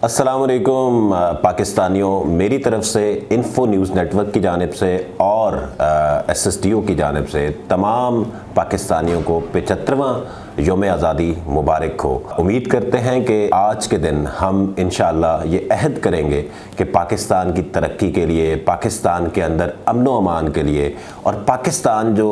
वालेकुम पाकिस्तानियों, मेरी तरफ़ से इन्फो न्यूज़ नेटवर्क की जानब से और एस एस डी ओ की जानब से तमाम पाकिस्तानियों को पचहत्तरवा योम आज़ादी मुबारक हो। उम्मीद करते हैं कि आज के दिन हम इन ये अहद करेंगे कि पाकिस्तान की तरक्की के लिए, पाकिस्तान के अंदर अमन अमान के लिए और पाकिस्तान जो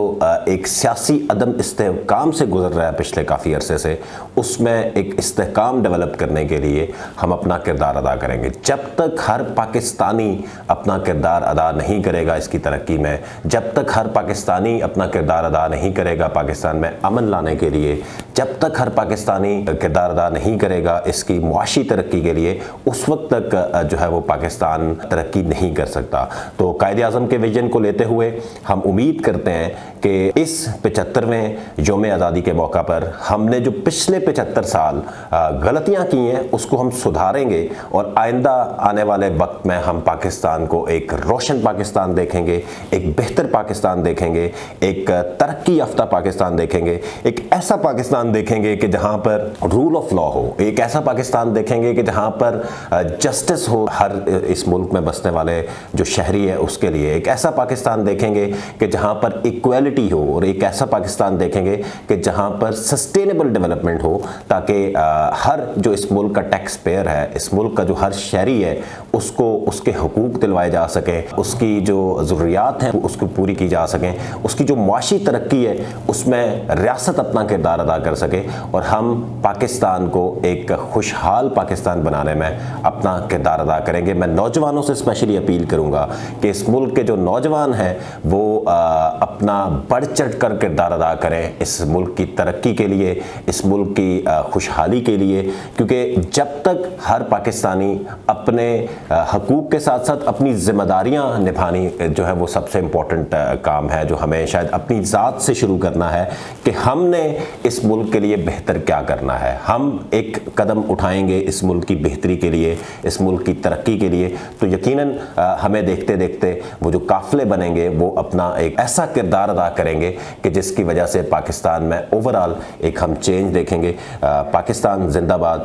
एक सियासी अदम इसकाम से गुजर रहा है पिछले काफ़ी अरसे से, उसमें एक इसकाम डेवलप करने के लिए हम अपना किरदार अदा करेंगे। जब तक हर पाकिस्तानी अपना किरदार अदा नहीं करेगा इसकी तरक्की में, जब तक हर पाकिस्तानी अपना किरदार अदा नहीं करेगा पाकिस्तान में अमन लाने के लिए जब तक हर पाकिस्तानी किरदार अदा नहीं करेगा इसकी मुआशी तरक्की के लिए, उस वक्त तक जो है वो पाकिस्तान तरक्की नहीं कर सकता। तो कायद अज़म के विजन को लेते हुए हम उम्मीद करते हैं कि इस पचहत्तरवें योम आज़ादी के मौका पर हमने जो पिछले पचहत्तर साल गलतियाँ की हैं, उसको हम सुधारेंगे और आइंदा आने वाले वक्त में हम पाकिस्तान को एक रोशन पाकिस्तान देखेंगे, एक बेहतर पाकिस्तान देखेंगे, एक तरक्की याफ्ता पाकिस्तान देखेंगे, एक ऐसा पाकिस्तान पाकिस्तान देखेंगे कि जहाँ पर रूल ऑफ़ लॉ हो। एक ऐसा पाकिस्तान देखेंगे कि जहाँ पर जस्टिस हो। हर इस मुल्क में बसने वाले जो शहरी है, उसके लिए एक ऐसा पाकिस्तान देखेंगे कि जहाँ पर इक्वलिटी हो और एक ऐसा पाकिस्तान देखेंगे कि जहाँ पर सस्टेनेबल डेवलपमेंट हो, ताकि हर जो इस मुल्क का टैक्स पेयर है, इस मुल्क का जो हर शहरी है, उसको उसके हकूक दिलवाए जा सकें, उसकी जो ज़रूरियात हैं, उसको पूरी की जा सकें। उसकी जो मुआशी तरक्की है, उसमें रियासत अपना किरदार अदा कर सके और हम पाकिस्तान को एक खुशहाल पाकिस्तान बनाने में अपना किरदार अदा करेंगे। मैं नौजवानों से स्पेशली अपील करूँगा कि इस मुल्क के जो नौजवान हैं वो आ, अपना बढ़ चढ़ कर किरदार अदा करें इस मुल्क की तरक्की के लिए, इस मुल्क की खुशहाली के लिए। क्योंकि जब तक हर पाकिस्तानी अपने हकूक़ के साथ साथ अपनी ज़िम्मेदारियाँ निभानी जो है वो सबसे इम्पोर्टेंट काम है, जो हमें शायद अपनी ज़ात से शुरू करना है कि हमने इस मुल्क के लिए बेहतर क्या करना है। हम एक कदम उठाएँगे इस मुल्क की बेहतरी के लिए, इस मुल्क की तरक्की के लिए। तो यकीनन हमें देखते देखते वो जो काफ़िले बनेंगे, वो अपना एक ऐसा किरदार अदा करेंगे कि जिसकी वजह से पाकिस्तान में ओवरऑल एक हम चेंज देखेंगे। पाकिस्तान जिंदाबाद।